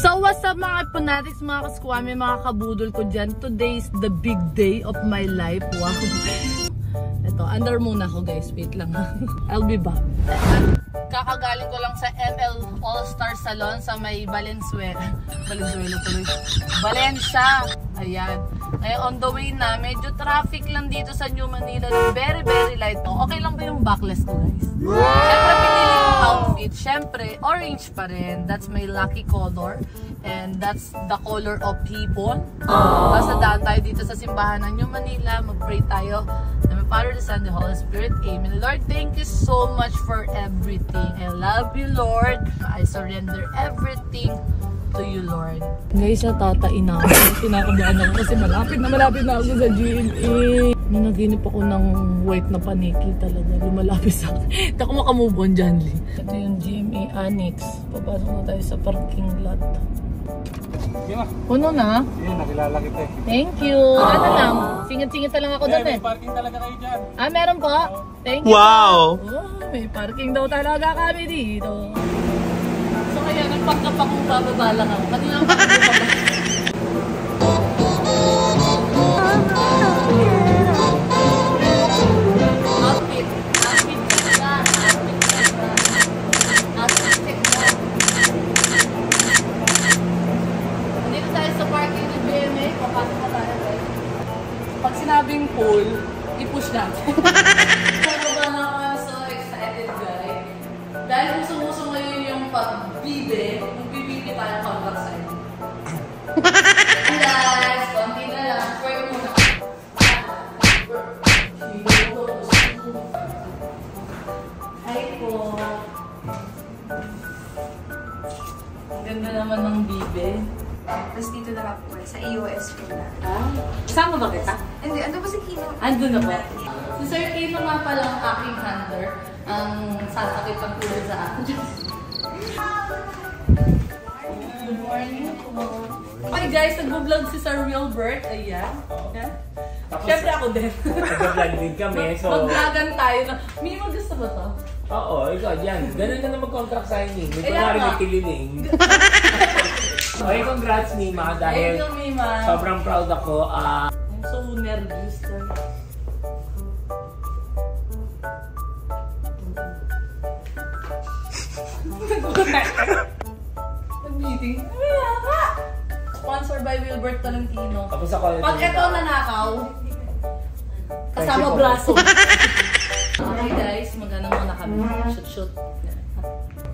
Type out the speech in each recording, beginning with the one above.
So what's up mga fanatics, mga kaskwami, mga kabudol ko dyan. Today is the big day of my life. Wow. Ito, under muna ako guys. Wait lang ha. I'll be back. Kakagaling ko lang sa ML All-Star Salon sa may Valenzuela. Valenzuela tuloy. Valencia. Ayan. Ngayon on the way na, medyo traffic lang dito sa New Manila. Very, very light po. Okay lang ba yung backless ko guys? Siyempre, pinili yung outfit. Siyempre, orange pa rin. That's my lucky color. And that's the color of people. Tapos nadaan tayo dito sa simbahan ng New Manila. Mag-pray tayo. Na Father, the Son, the Holy Spirit. Amen. Lord, thank you so much for everything. I love you, Lord. I surrender everything to you, Lord. Guys, natatain na ako. Kinakabahan ako kasi malapit na malapit na ako sa GMA. Nanaginip ako ng white na paniki talaga. Lumalapit sa akin. Hindi ako makamove on dyan, Lee. Ito yung GMA Annex. Papasok na tayo sa parking lot. Puno na? yun, nakilala kita eh. Thank you. Ano lang? Singit-singit na lang ako doon eh. may parking talaga kayo dyan. Ah, meron po? Thank you. Wow! Oh, may parking daw talaga kami dito. So kaya nagpagkap akong bababa lang ako. Kanina ako Pag sinabing pool, i-push natin. Ano ba na I'm so excited guys. Dahil usong-uso ngayon yung pag-bibe, magbibibi tayo side. Hey guys, konti na lang. Twerk muna. Hi po. Ang ganda naman ng bibe. Tapos dito na po, sa EOS po na. Ah, kasama ba kita? Hindi, ano ba si Kino? Andun na ba? Si Sir Kino nga pala ang aking handler. Ang sasakit ang tulo sa akin. Good morning po. Ay guys, nag-vlog si Sir Wilbert. Ayan. Ayan. Siyempre ako din. Nag-vlog din kami, so... Mag-vlogan tayo na. Mimi, mo gusto ba to? Oo, ikaw, yan. Ganun ka na mag-contract signing. May kunwari may tililing. Okay, congrats, Mima, Thank dahil you, Mima. sobrang proud ako. Ah, I'm so nervous. Nag-meeting. Sponsored by Wilbert Tolentino. tapos ako... Pag ito nanakaw, kasama braso. okay guys, magana muna kami. Shoot, shoot.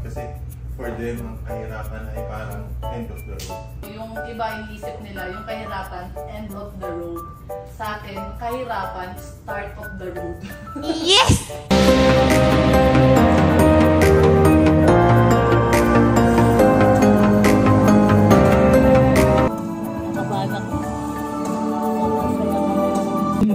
Kasi for them, ang kahirapan ay parang end of the road. Yung iba iniisip nila, yung kahirapan, end of the road. Sa akin, kahirapan, start of the road. Yes!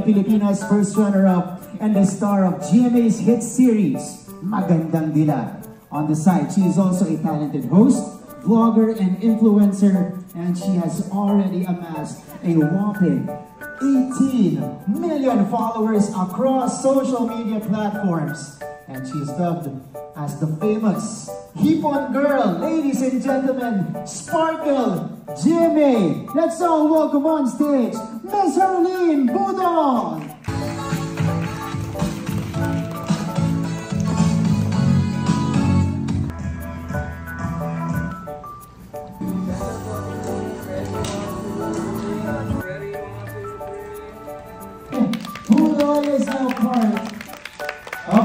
Filipinas first runner-up and the star of GMA's hit series, Magandang Dilan. On the side, she is also a talented host, vlogger, and influencer, and she has already amassed a whopping 18 million followers across social media platforms. And she is dubbed as the famous Hipon Girl. Ladies and gentlemen, Sparkle Jimmy. Let's all welcome on stage Miss Herlene Budon. Budon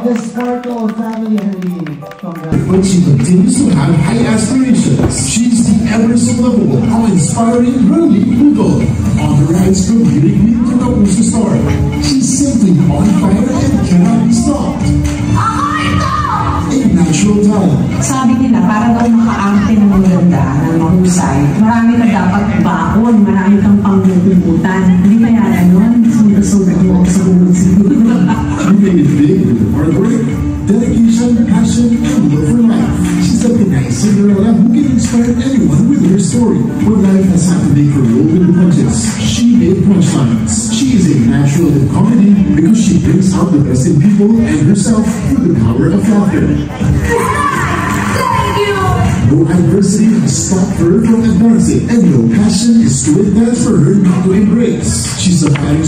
the Sparkle family, Herlene. Congrats. but she continues to have high aspirations. She's the ever so lovable, awe-inspiring Hurley Poodle on the rise from beauty queen to the Uso star. She's simply on fire and cannot be stopped. A natural talent. Sabi nila, para daw makaarte ng maganda, ng mahusay, marami ka dapat baon, marami kang panggugutan. Hindi kaya ganon? Sunod-sunod mo sa unod dedication, passion, and love for life. She's a Pinay Cinderella who can inspire anyone with her story. When life has had to make her roll with punches, she made punchlines. She is a natural in comedy because she brings out the best in people and herself through the power of laughter. Thank you! No adversity has stopped her from advancing, and no passion is too intense for her not to embrace. She's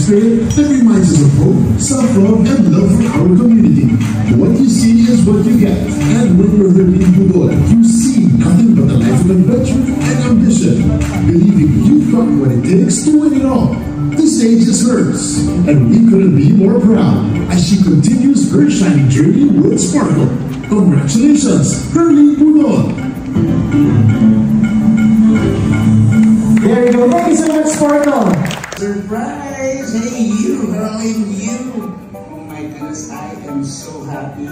that reminds us of hope, self-love, and love for our community. What you see is what you get, and when you're Herlene Budol, you see nothing but a life of adventure and ambition, believing you've got what it takes to win it all. The stage is hers, and we couldn't be more proud as she continues her shining journey with Sparkle. Congratulations, Herlene Budol! There you go. Thank you so much, Sparkle. Surprise! Hey, you, darling, you! Oh my goodness, I am so happy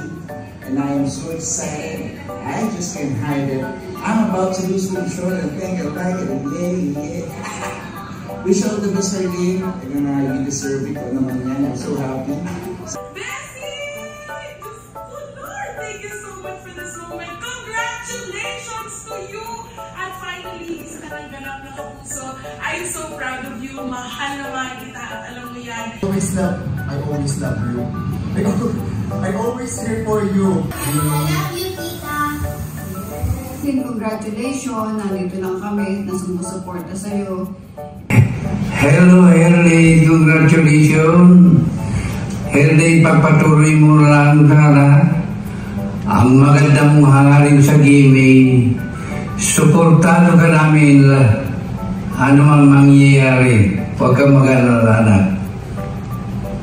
and I am so excited. I just can't hide it. I'm about to lose control and think I like it. Yeah, yeah. Wish all the best, Arlene. And then you deserve it. Yan. I'm so happy. I'm so proud of you. Mahal na mahal kita at alam mo yan. always love, I always love you. I, I always here for you. Sin, congratulations. Nandito lang kami na sumusuporta sa'yo. Hello, Herley. Congratulations. Herley, pagpatuloy mo lang sana. Ang maganda mong hangarin sa gaming. Suportado ka namin. Ano mang mangyayari. Huwag kang mag-alala na.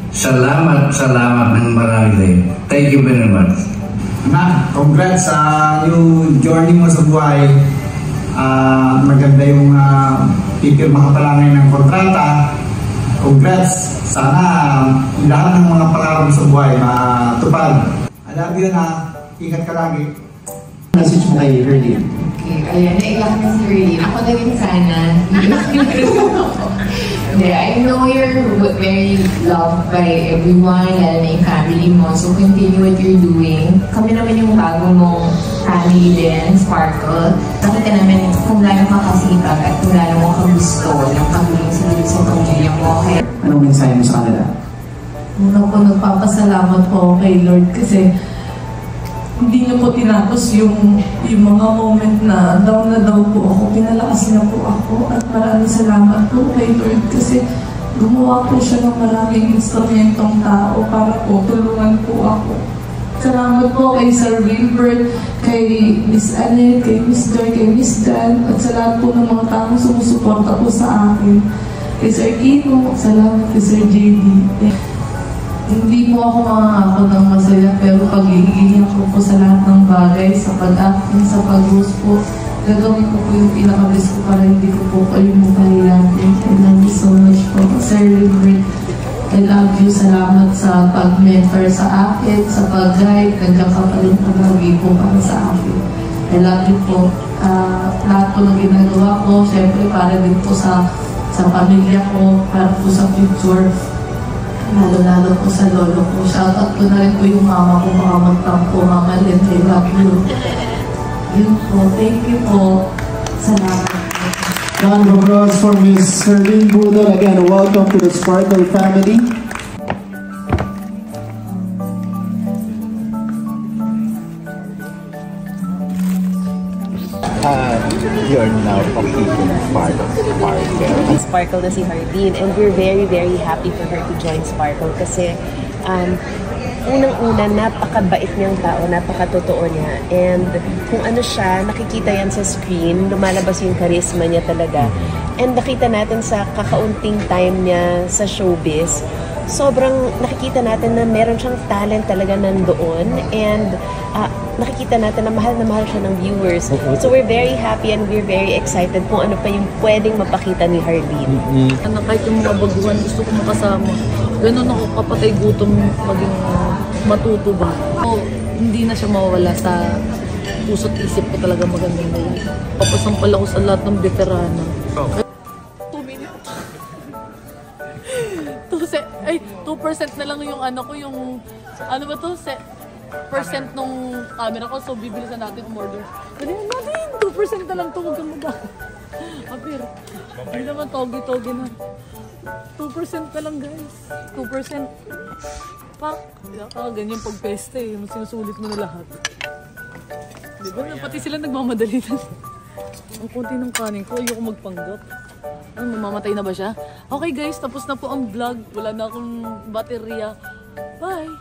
Salamat, salamat ng marami. Thank you very much. Ma, congrats sa new journey mo sa buhay. Ah, maganda yung uh, pipirma ka pa lang ngayon ng kontrata. Congrats. Sana lahat ng mga pangarap sa buhay matupad. I love you na. Ingat ka lagi. Message mo kay Herlene. Okay, ayan, naiyak na si Ray. Ako na rin sana. Hindi, I know you're very loved by everyone, lalo na yung family mo. So, continue what you're doing. Kami naman yung bago mong family din, Sparkle. Nakita namin kung gaano ka kasipag at kung gaano mo ka gusto ng pagiging silid sa pamilya mo. Anong mensahe mo sa kanila? Una po, nagpapasalamat po kay Lord kasi hindi niyo po tinapos yung, yung mga moment na down na down po ako. Pinalakas niya po ako at maraming salamat po kay Lord kasi gumawa po siya ng maraming instrumentong tao para po tulungan po ako. Salamat po kay Sir Wilbert, kay Miss Annette, kay Miss Joy, kay Miss Dan, at sa lahat po ng mga taong sumusuporta po sa akin. Kay Sir Kino, salamat kay Sir JD. Hindi po ako makakako ng masaya pero pag-iigihan ko po sa lahat ng bagay, sa pag-acting, sa pag-host po, gagawin ko po yung pinaka-best ko para hindi ko po kayo makahilatin. I love you so much po. Sir Wilbert, I love you. Salamat sa pag-mentor sa akin, sa pag-guide. Nandiyan ka pa rin palagi po para sa akin. I love you po. Ah, lahat po ng ginagawa ko, syempre para din po sa sa pamilya ko, para po sa future lalo-lalo po sa lolo ko. Shoutout ko na rin po yung mama ko, baka magtampo, mama Len, I love you. Yun po, thank you po. Salamat po. Round of applause for Miss Herlene Budol. Again, welcome to the Sparkle family. You're now officially part of Sparkle. Sparkle na si Hardin and we're very very happy for her to join Sparkle kasi um, unang-una napakabait niyang tao, napakatotoo niya. And kung ano siya, nakikita yan sa screen, lumalabas yung charisma niya talaga. And nakita natin sa kakaunting time niya sa showbiz sobrang nakikita natin na meron siyang talent talaga nandoon. And uh, nakikita natin na mahal na mahal siya ng viewers. So we're very happy and we're very excited kung ano pa yung pwedeng mapakita ni Harleen. Ano, kahit yung mga baguhan, gusto ko makasama. Ganun ako kapatay gutom maging matuto ba. So, hindi na siya mawawala sa puso't isip ko talaga magandang nila. Papasampal ako sa lahat ng veterano. Two minutes. Two se ay, 2% na lang yung ano ko, yung, ano ba to? Se percent nung camera ko, so bibilisan natin umorder. Dali na natin, 2% na lang to, huwag kang mag Apir, hindi naman togi-togi na. 2% na lang guys. 2%. Pak, ah, ganyan pag peste eh. Sinusulit mo na lahat. Di ba? Pati sila nagmamadali na. ang konti ng kanin ko, ayoko magpanggap. Ano, mamamatay na ba siya? Okay guys, tapos na po ang vlog. Wala na akong baterya. Bye!